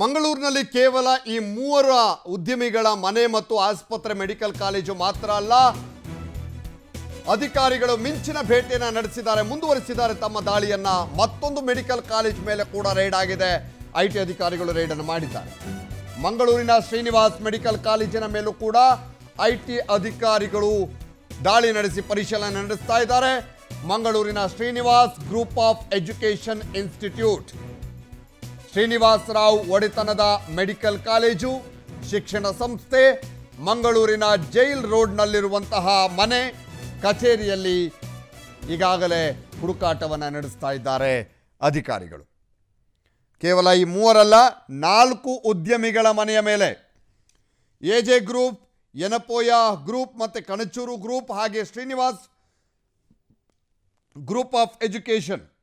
ಮಂಗಳೂರಿನಲ್ಲಿ ಕೇವಲ ಈ ಮೂವರ ಉದ್ಯಮಿಗಳ ಮನೆ ಮತ್ತು ಆಸ್ಪತ್ರೆ ಮೆಡಿಕಲ್ ಕಾಲೇಜು ಮಾತ್ರ ಅಲ್ಲ, ಅಧಿಕಾರಿಗಳು ಮಿಂಚಿನ ಭೇಟಿಯನ್ನು ನಡೆಸಿದ್ದಾರೆ, ಮುಂದುವರಿಸಿದ್ದಾರೆ. ತಮ್ಮ ದಾಳಿಯನ್ನ ಮತ್ತೊಂದು ಮೆಡಿಕಲ್ ಕಾಲೇಜ್ ಮೇಲೆ ಕೂಡ ರೈಡ್ ಆಗಿದೆ. ಐ ಟಿ ಅಧಿಕಾರಿಗಳು ರೈಡ್ ಅನ್ನು ಮಾಡಿದ್ದಾರೆ. ಮಂಗಳೂರಿನ ಶ್ರೀನಿವಾಸ್ ಮೆಡಿಕಲ್ ಕಾಲೇಜಿನ ಮೇಲೂ ಕೂಡ ಐ ಟಿ ಅಧಿಕಾರಿಗಳು ದಾಳಿ ನಡೆಸಿ ಪರಿಶೀಲನೆ ನಡೆಸ್ತಾ ಇದ್ದಾರೆ. ಮಂಗಳೂರಿನ Srinivas group of education institute. Srinivas Rao ಒಡೆತನದ ಮೆಡಿಕಲ್ ಕಾಲೇಜು, ಶಿಕ್ಷಣ ಸಂಸ್ಥೆ, ಮಂಗಳೂರಿನ ಜೈಲ್ ರೋಡ್ನಲ್ಲಿರುವಂತಹ ಮನೆ ಕಚೇರಿಯಲ್ಲಿ ಈಗಾಗಲೇ ಹುಡುಕಾಟವನ್ನು ನಡೆಸ್ತಾ ಇದ್ದಾರೆ ಅಧಿಕಾರಿಗಳು. ಕೇವಲ ಈ ಮೂವರಲ್ಲ, ನಾಲ್ಕು ಉದ್ಯಮಿಗಳ ಮನೆಯ ಮೇಲೆ. A J group Yenepoya group ಮತ್ತು ಕಣಚೂರು ಗ್ರೂಪ್ ಹಾಗೆ ಶ್ರೀನಿವಾಸ್ ಗ್ರೂಪ್ ಆಫ್ ಎಜುಕೇಷನ್